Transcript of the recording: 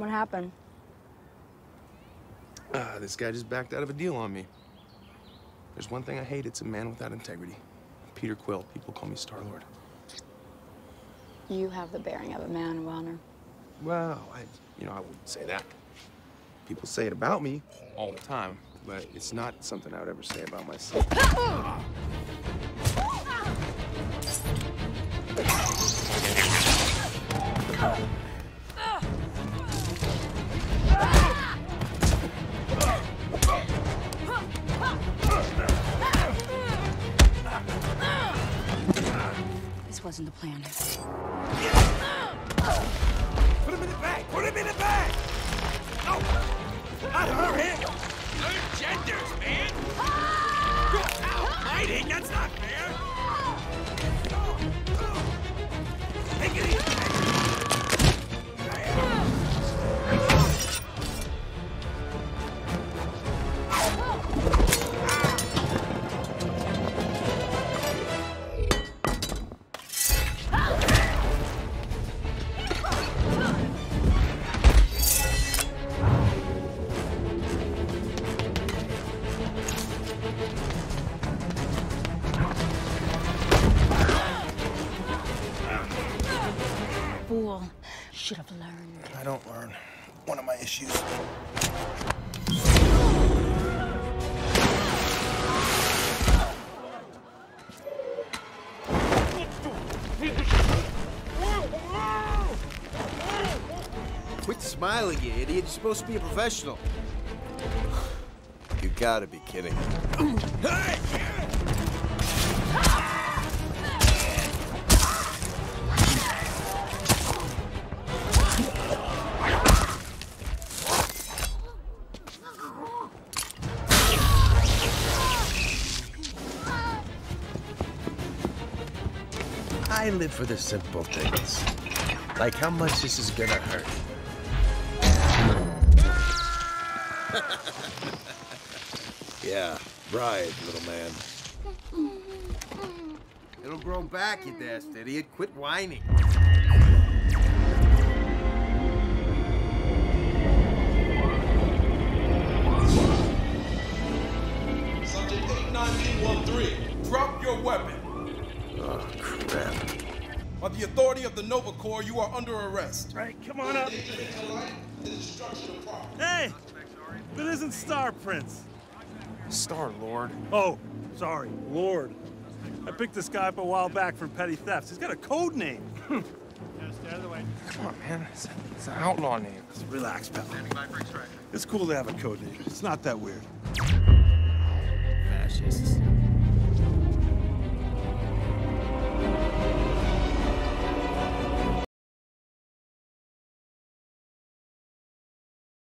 What happened? Uh, this guy just backed out of a deal on me. There's one thing I hate, it's a man without integrity. Peter Quill, people call me Star-Lord. You have the bearing of a man of honor. Well, I, you know, I wouldn't say that. People say it about me all the time, but it's not something I would ever say about myself. This wasn't the plan. Put him in the bag! Put him in the bag! No! Not her, him! Learn genders, man! Go out hiding! That's not fair! Fool. Should have learned. I don't learn. One of my issues. Quit smiling, you idiot. You're supposed to be a professional. You gotta be kidding. I live for the simple things. Like how much this is gonna hurt. yeah, right, little man. It'll grow back, you dashed idiot. Quit whining. Subject 89813, drop your weapon. Oh, crap. By the authority of the Nova Corps, you are under arrest. Right, come on up. Danger to life, the destruction of property. Hey! That isn't Star Prince. Star-Lord. Oh, sorry, Lord. I picked this guy up a while back for petty thefts. He's got a code name. Hmm. Come on, man. It's, it's an outlaw name. Relax, pal. It's cool to have a code name. It's not that weird.